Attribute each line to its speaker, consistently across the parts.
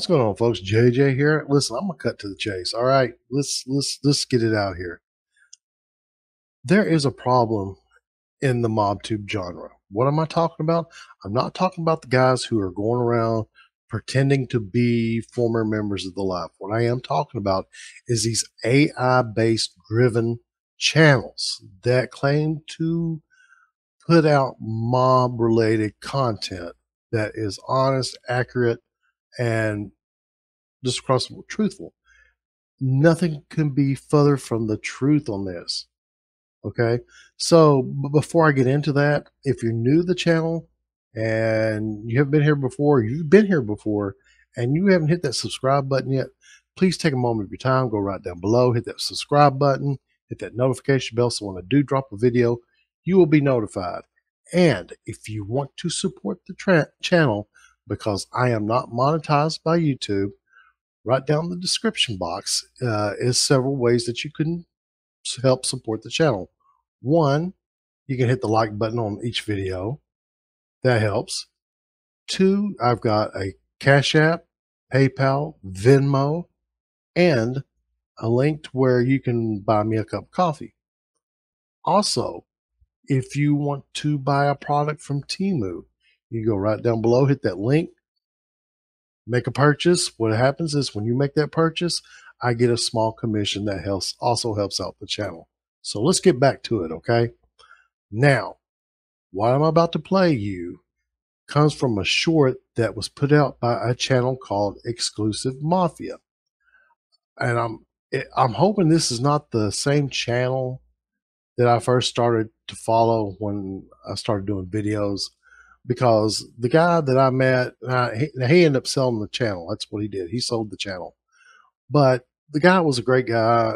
Speaker 1: What's going on, folks? JJ here. Listen, I'm gonna cut to the chase. All right, let's let's let's get it out here. There is a problem in the MobTube genre. What am I talking about? I'm not talking about the guys who are going around pretending to be former members of the life. What I am talking about is these AI based driven channels that claim to put out mob related content that is honest, accurate, and just across the board truthful. Nothing can be further from the truth on this. Okay. So before I get into that, if you're new to the channel and you haven't been here before, you've been here before and you haven't hit that subscribe button yet, please take a moment of your time, go right down below, hit that subscribe button, hit that notification bell so when I do drop a video, you will be notified. And if you want to support the channel, because I am not monetized by YouTube, right down the description box uh, is several ways that you can help support the channel. One, you can hit the like button on each video. That helps. Two, I've got a Cash App, PayPal, Venmo, and a link to where you can buy me a cup of coffee. Also, if you want to buy a product from Temu, you go right down below, hit that link, make a purchase. What happens is when you make that purchase, I get a small commission that helps also helps out the channel. So let's get back to it, okay? Now, what I'm about to play you comes from a short that was put out by a channel called Exclusive Mafia. And I'm eh, I'm hoping this is not the same channel that I first started to follow when I started doing videos because the guy that I met, uh, he, he ended up selling the channel. That's what he did. He sold the channel. But the guy was a great guy.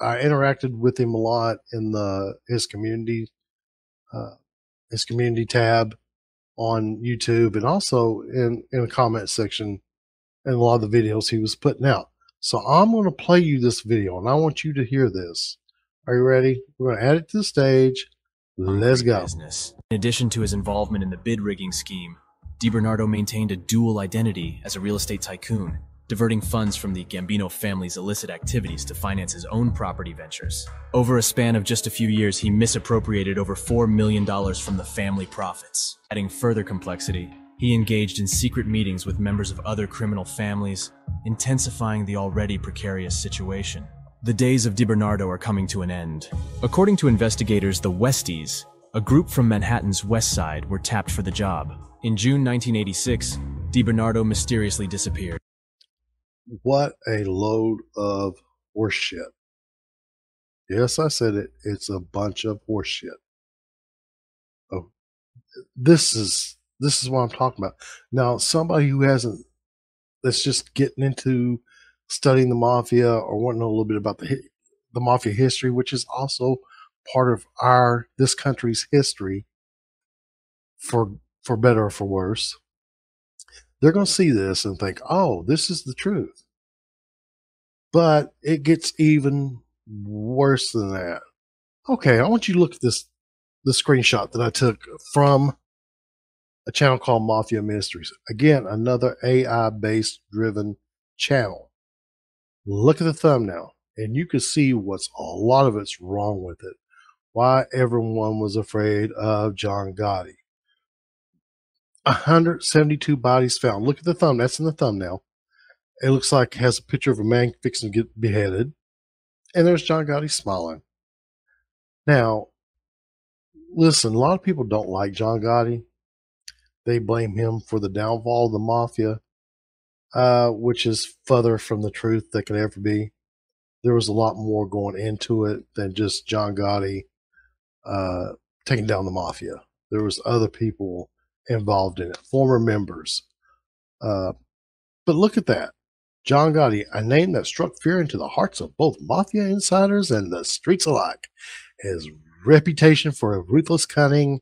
Speaker 1: I interacted with him a lot in the his community, uh, his community tab on YouTube, and also in in the comment section and a lot of the videos he was putting out. So I'm going to play you this video, and I want you to hear this. Are you ready? We're going to add it to the stage. Let's go. Business.
Speaker 2: In addition to his involvement in the bid rigging scheme, DiBernardo maintained a dual identity as a real estate tycoon, diverting funds from the Gambino family's illicit activities to finance his own property ventures. Over a span of just a few years, he misappropriated over $4 million from the family profits. Adding further complexity, he engaged in secret meetings with members of other criminal families, intensifying the already precarious situation. The days of DiBernardo are coming to an end. According to investigators, the Westies, a group from Manhattan's West Side, were tapped for the job. In June 1986, DiBernardo mysteriously disappeared.
Speaker 1: What a load of horseshit. Yes, I said it. It's a bunch of horseshit. Oh, this is this is what I'm talking about. Now, somebody who hasn't that's just getting into studying the mafia or wanting to know a little bit about the the mafia history, which is also part of our this country's history, for for better or for worse, they're going to see this and think, "Oh, this is the truth." But it gets even worse than that. Okay, I want you to look at this the screenshot that I took from a channel called Mafia Mysteries. Again, another AI based driven channel look at the thumbnail and you can see what's a lot of it's wrong with it. Why everyone was afraid of John Gotti. 172 bodies found. Look at the thumb. That's in the thumbnail. It looks like it has a picture of a man fixing to get beheaded. And there's John Gotti smiling. Now, listen, a lot of people don't like John Gotti. They blame him for the downfall of the mafia uh, which is further from the truth that could ever be. There was a lot more going into it than just John Gotti uh, taking down the mafia. There was other people involved in it, former members. Uh, but look at that. John Gotti, a name that struck fear into the hearts of both mafia insiders and the streets alike. His reputation for ruthless cunning,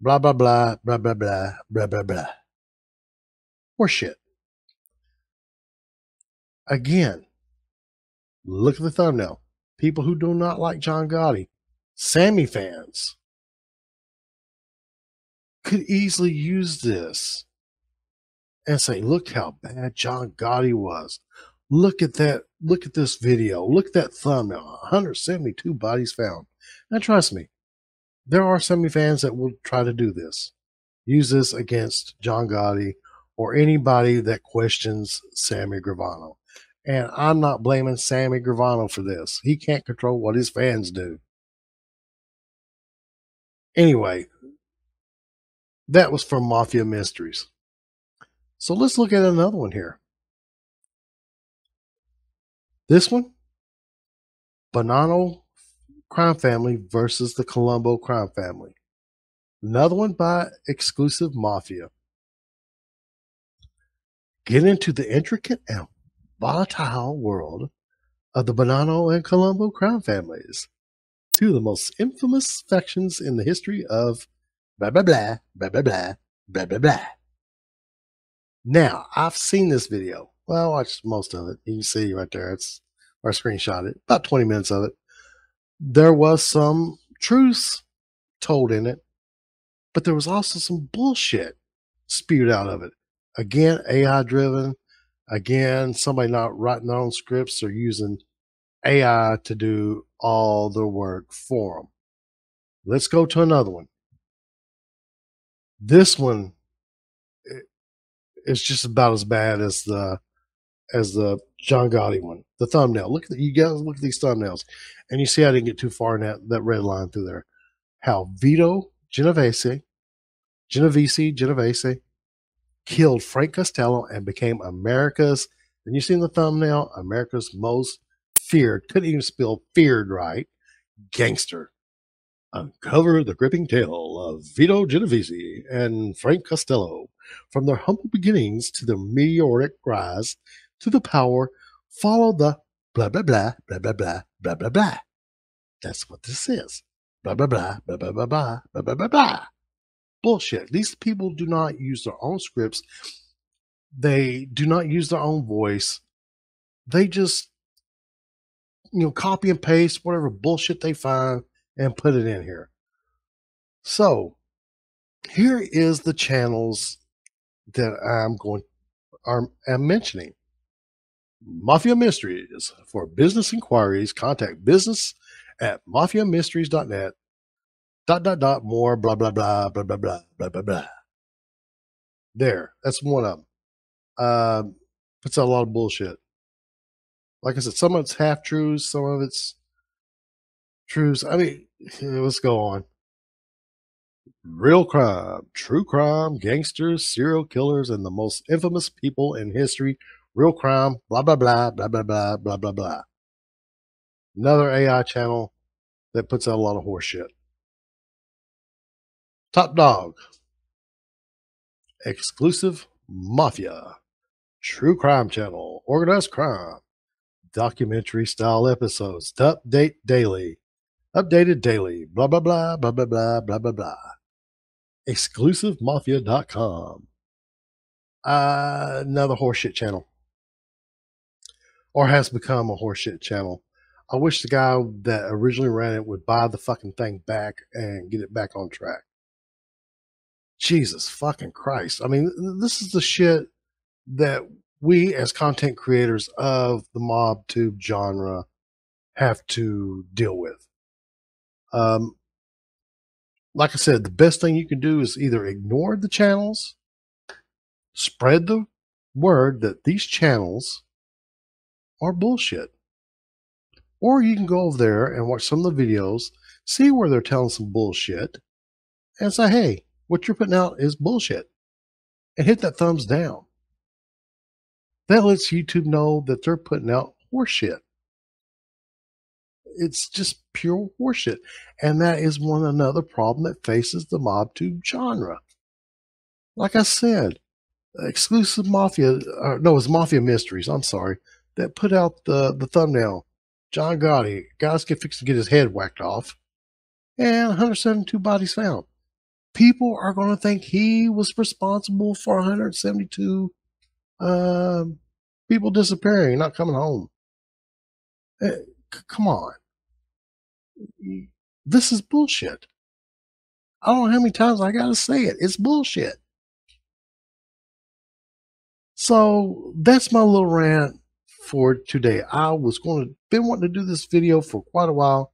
Speaker 1: blah, blah, blah, blah, blah, blah, blah, blah, blah. Horseshit. Again, look at the thumbnail. People who do not like John Gotti, Sammy fans, could easily use this and say, look how bad John Gotti was. Look at that. Look at this video. Look at that thumbnail. 172 bodies found. Now, trust me, there are some fans that will try to do this. Use this against John Gotti or anybody that questions Sammy Gravano. And I'm not blaming Sammy Gravano for this. He can't control what his fans do. Anyway, that was from Mafia Mysteries. So let's look at another one here. This one, Bonanno crime family versus the Colombo crime family. Another one by Exclusive Mafia. Get into the intricate and volatile world of the Bonanno and Colombo crime families, two of the most infamous factions in the history of blah blah blah blah blah blah blah blah blah. Now, I've seen this video. Well, I watched most of it. You see right there. It's or screenshot it. About 20 minutes of it. There was some truth told in it, but there was also some bullshit spewed out of it. Again, AI driven. Again, somebody not writing their own scripts or using AI to do all the work for them. Let's go to another one. This one is just about as bad as the as the John Gotti one. The thumbnail. Look at the, you guys look at these thumbnails, and you see I didn't get too far in that that red line through there. How Vito Genovese, Genovese, Genovese killed Frank Costello and became America's. And you see in the thumbnail, America's most feared. Couldn't even spell feared right. Gangster. Uncover the gripping tale of Vito Genovese and Frank Costello from their humble beginnings to their meteoric rise to the power, follow the blah, blah, blah, blah, blah, blah, blah, blah, blah. That's what this is. Blah, blah, blah, blah, blah, blah, blah, blah, blah, blah, blah. Bullshit. These people do not use their own scripts. They do not use their own voice. They just, you know, copy and paste whatever bullshit they find and put it in here. So here is the channels that I'm going are am mentioning. Mafia Mysteries. For business inquiries, contact business at mafiamysteries.net. Dot, dot, dot, more, blah, blah, blah, blah, blah, blah, blah, blah, blah. There. That's one of them. Uh, puts out a lot of bullshit. Like I said, some of it's half truths, some of it's truths. I mean, let's go on. Real crime, true crime, gangsters, serial killers, and the most infamous people in history real crime, blah, blah, blah, blah, blah, blah, blah, blah, blah. Another AI channel that puts out a lot of horseshit. Top Dog. Exclusive Mafia. True Crime Channel. Organized Crime. Documentary style episodes. Update daily. Updated daily. Blah, blah, blah, blah, blah, blah, blah, blah, blah. Exclusivemafia.com. Uh, another horseshit channel or has become a horseshit channel. I wish the guy that originally ran it would buy the fucking thing back and get it back on track. Jesus fucking Christ. I mean, this is the shit that we as content creators of the mob tube genre have to deal with. Um, like I said, the best thing you can do is either ignore the channels, spread the word that these channels are bullshit. Or you can go over there and watch some of the videos, see where they're telling some bullshit, and say, hey, what you're putting out is bullshit. And hit that thumbs down. That lets YouTube know that they're putting out horseshit. It's just pure horseshit. And that is one another problem that faces the MobTube genre. Like I said, exclusive mafia, uh, no, it's mafia mysteries. I'm sorry that put out the, the thumbnail. John Gotti, guys get fixed to get his head whacked off, and 172 bodies found. People are going to think he was responsible for 172 uh, people disappearing, not coming home. Uh, c- come on. This is bullshit. I don't know how many times I got to say it. It's bullshit. So that's my little rant for today. I was going to been wanting to do this video for quite a while.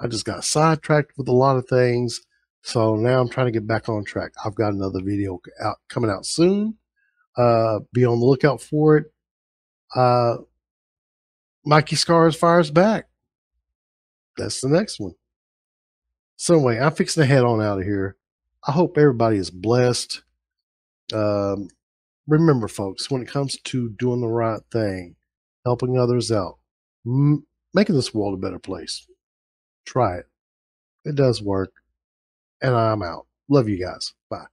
Speaker 1: I just got sidetracked with a lot of things. So now I'm trying to get back on track. I've got another video out coming out soon. Uh, be on the lookout for it. Uh, Mikey Scars fires back. That's the next one. So anyway, I'm fixing to head on out of here. I hope everybody is blessed. Um, remember, folks, when it comes to doing the right thing, helping others out, m- making this world a better place, try it. It does work. And I'm out. Love you guys. Bye.